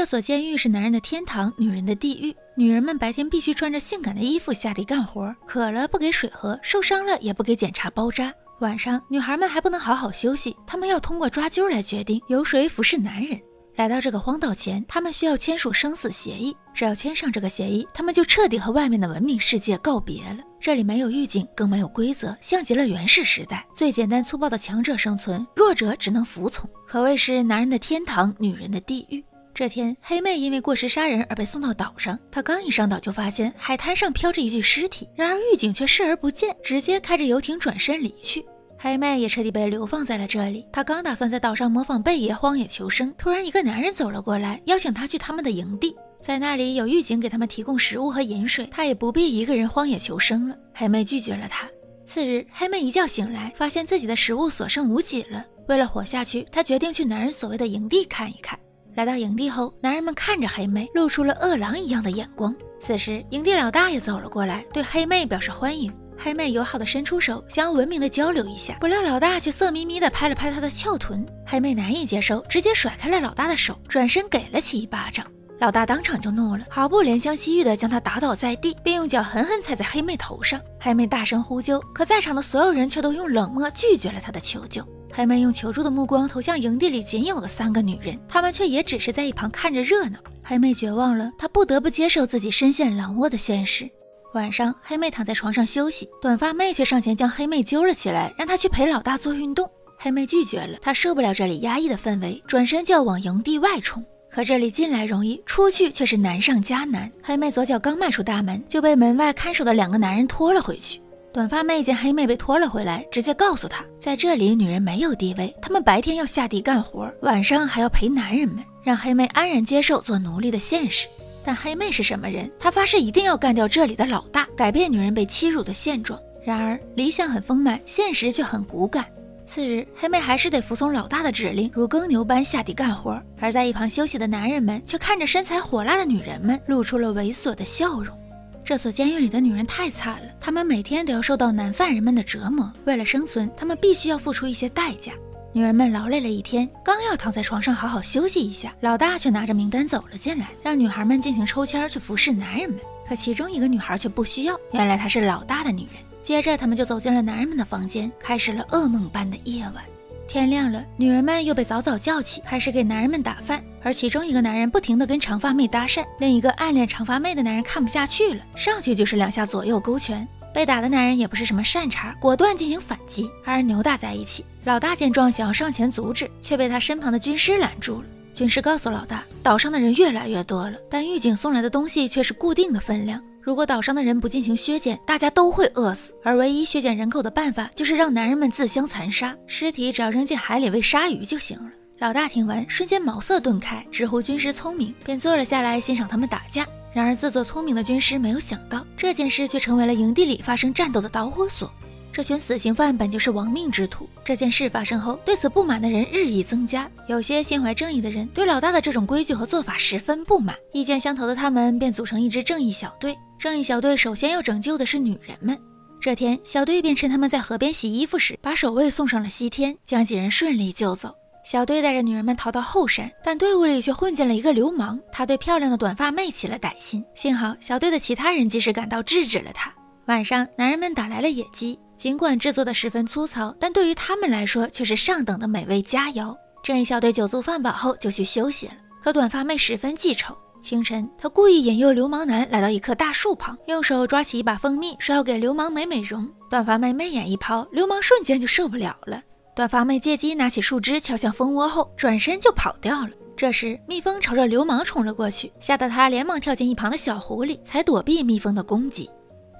这所监狱是男人的天堂，女人的地狱。女人们白天必须穿着性感的衣服下地干活，渴了不给水喝，受伤了也不给检查包扎。晚上，女孩们还不能好好休息，她们要通过抓阄来决定由谁服侍男人。来到这个荒岛前，她们需要签署生死协议。只要签上这个协议，她们就彻底和外面的文明世界告别了。这里没有狱警，更没有规则，像极了原始时代。最简单粗暴的强者生存，弱者只能服从，可谓是男人的天堂，女人的地狱。这天，黑妹因为过失杀人而被送到岛上。她刚一上岛，就发现海滩上飘着一具尸体。然而狱警却视而不见，直接开着游艇转身离去。黑妹也彻底被流放在了这里。她刚打算在岛上模仿贝爷荒野求生，突然一个男人走了过来，邀请她去他们的营地。在那里有狱警给他们提供食物和饮水，她也不必一个人荒野求生了。黑妹拒绝了他。次日，黑妹一觉醒来，发现自己的食物所剩无几了。为了活下去，她决定去男人所谓的营地看一看。来到营地后，男人们看着黑妹，露出了饿狼一样的眼光。此时，营地老大也走了过来，对黑妹表示欢迎。黑妹友好的伸出手，想要文明的交流一下，不料老大却色眯眯的拍了拍她的翘臀。黑妹难以接受，直接甩开了老大的手，转身给了其一巴掌。老大当场就怒了，毫不怜香惜玉的将她打倒在地，并用脚狠狠踩在黑妹头上。黑妹大声呼救，可在场的所有人却都用冷漠拒绝了她的求救。黑妹用求助的目光投向营地里仅有的三个女人，她们却也只是在一旁看着热闹。黑妹绝望了，她不得不接受自己身陷狼窝的现实。晚上，黑妹躺在床上休息，短发妹却上前将黑妹揪了起来，让她去陪老大做运动。黑妹拒绝了，她受不了这里压抑的氛围，转身就要往营地外冲。可这里进来容易，出去却是难上加难。黑妹左脚刚迈出大门，就被门外看守的两个男人拖了回去。短发妹见黑妹被拖了回来，直接告诉她，在这里女人没有地位，她们白天要下地干活，晚上还要陪男人们，让黑妹安然接受做奴隶的现实。但黑妹是什么人？她发誓一定要干掉这里的老大，改变女人被欺辱的现状。然而理想很丰满，现实却很骨感。次日，黑妹还是得服从老大的指令，如耕牛般下地干活。而在一旁休息的男人们却看着身材火辣的女人们，露出了猥琐的笑容。这所监狱里的女人太惨了，她们每天都要受到男犯人们的折磨。为了生存，她们必须要付出一些代价。女人们劳累了一天，刚要躺在床上好好休息一下，老大却拿着名单走了进来，让女孩们进行抽签去服侍男人们。可其中一个女孩却不需要，原来她是老大的女人。接着，他们就走进了男人们的房间，开始了噩梦般的夜晚。天亮了，女人们又被早早叫起，开始给男人们打饭。而其中一个男人不停地跟长发妹搭讪，另一个暗恋长发妹的男人看不下去了，上去就是两下左右勾拳。被打的男人也不是什么善茬，果断进行反击。二人扭打在一起，老大见状想要上前阻止，却被他身旁的军师拦住了。军师告诉老大，岛上的人越来越多了，但狱警送来的东西却是固定的分量。如果岛上的人不进行削减，大家都会饿死。而唯一削减人口的办法，就是让男人们自相残杀，尸体只要扔进海里喂鲨鱼就行了。老大听完，瞬间茅塞顿开，直呼军师聪明，便坐了下来欣赏他们打架。然而自作聪明的军师没有想到，这件事却成为了营地里发生战斗的导火索。这群死刑犯本就是亡命之徒。这件事发生后，对此不满的人日益增加。有些心怀正义的人对老大的这种规矩和做法十分不满，意见相投的他们便组成一支正义小队。正义小队首先要拯救的是女人们。这天，小队便趁他们在河边洗衣服时，把守卫送上了西天，将几人顺利救走。小队带着女人们逃到后山，但队伍里却混进了一个流氓。他对漂亮的短发妹起了歹心，幸好小队的其他人及时赶到制止了他。晚上，男人们打来了野鸡。尽管制作的十分粗糙，但对于他们来说却是上等的美味佳肴。正义小队酒足饭饱后就去休息了，可短发妹十分记仇。清晨，她故意引诱流氓男来到一棵大树旁，用手抓起一把蜂蜜，说要给流氓美美容。短发妹媚眼一抛，流氓瞬间就受不了了。短发妹借机拿起树枝敲向蜂窝后，转身就跑掉了。这时，蜜蜂朝着流氓冲了过去，吓得他连忙跳进一旁的小湖里，才躲避蜜蜂的攻击。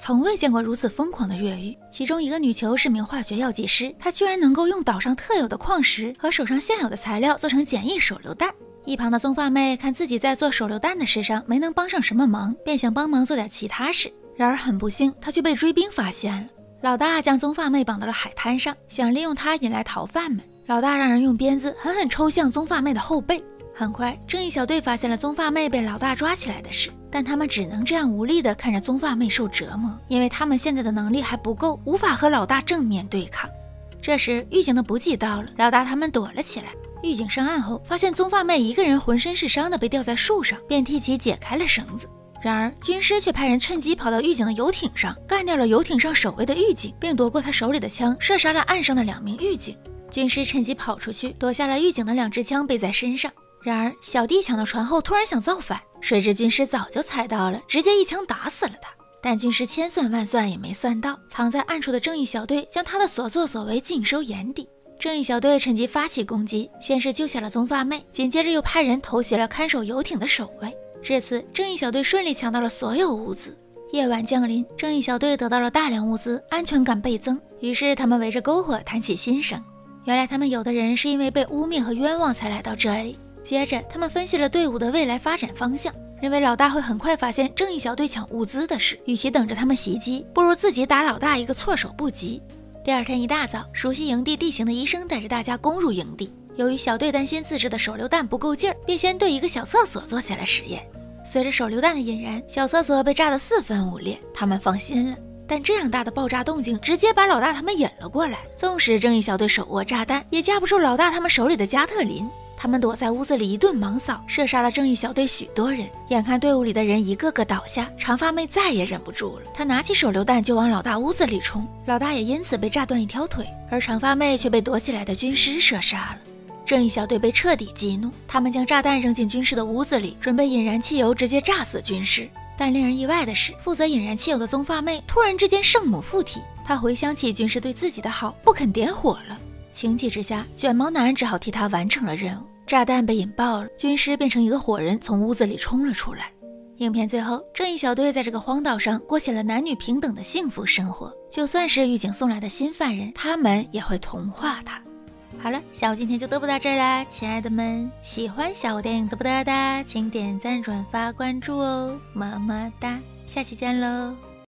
从未见过如此疯狂的越狱。其中一个女囚是名化学药剂师，她居然能够用岛上特有的矿石和手上现有的材料做成简易手榴弹。一旁的棕发妹看自己在做手榴弹的事上没能帮上什么忙，便想帮忙做点其他事。然而很不幸，她却被追兵发现了。老大将棕发妹绑到了海滩上，想利用她引来逃犯们。老大让人用鞭子狠狠抽向棕发妹的后背。很快，正义小队发现了棕发妹被老大抓起来的事。但他们只能这样无力地看着棕发妹受折磨，因为他们现在的能力还不够，无法和老大正面对抗。这时，狱警的补给到了，老大他们躲了起来。狱警上岸后，发现棕发妹一个人浑身是伤的被吊在树上，便替其解开了绳子。然而军师却派人趁机跑到狱警的游艇上，干掉了游艇上守卫的狱警，并夺过他手里的枪，射杀了岸上的两名狱警。军师趁机跑出去，夺下了狱警的两支枪，背在身上。然而小弟抢到船后，突然想造反，谁知军师早就猜到了，直接一枪打死了他。但军师千算万算也没算到，藏在暗处的正义小队将他的所作所为尽收眼底。正义小队趁机发起攻击，先是救下了棕发妹，紧接着又派人偷袭了看守游艇的守卫。至此，正义小队顺利抢到了所有物资。夜晚降临，正义小队得到了大量物资，安全感倍增。于是他们围着篝火谈起心声。原来他们有的人是因为被污蔑和冤枉才来到这里。接着，他们分析了队伍的未来发展方向。认为老大会很快发现正义小队抢物资的事，与其等着他们袭击，不如自己打老大一个措手不及。第二天一大早，熟悉营地地形的医生带着大家攻入营地。由于小队担心自制的手榴弹不够劲儿，便先对一个小厕所做起了实验。随着手榴弹的引燃，小厕所被炸得四分五裂，他们放心了。但这样大的爆炸动静，直接把老大他们引了过来。纵使正义小队手握炸弹，也架不住老大他们手里的加特林。他们躲在屋子里一顿盲扫，射杀了正义小队许多人。眼看队伍里的人一个个倒下，长发妹再也忍不住了，她拿起手榴弹就往老大屋子里冲，老大也因此被炸断一条腿，而长发妹却被躲起来的军师射杀了。正义小队被彻底激怒，他们将炸弹扔进军师的屋子里，准备引燃汽油直接炸死军师。但令人意外的是，负责引燃汽油的棕发妹突然之间圣母附体，她回想起军师对自己的好，不肯点火了。情急之下，卷毛男只好替他完成了任务。炸弹被引爆了，军师变成一个火人，从屋子里冲了出来。影片最后，正义小队在这个荒岛上过起了男女平等的幸福生活。就算是狱警送来的新犯人，他们也会同化他。好了，小五今天就嘚啵到这儿啦，亲爱的们，喜欢小五电影嘚啵哒哒，请点赞、转发、关注哦，么么哒，下期见喽。